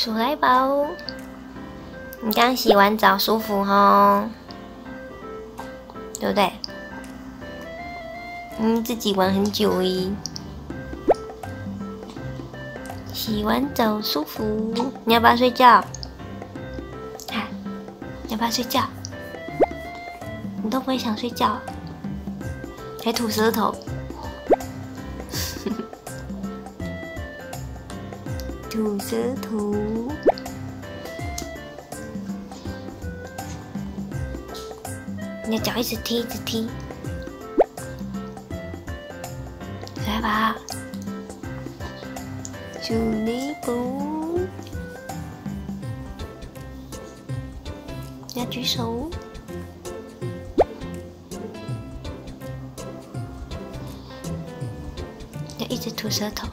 鼠来宝，你刚洗完澡舒服哈，对不对？嗯，自己玩很久诶。洗完澡舒服，你要不要睡觉？看，要不要睡觉？你都不会想睡觉，还吐舌头，吐舌头。你的脚一直踢，一直踢，来吧，助力布，要举手。要一直吐舌头。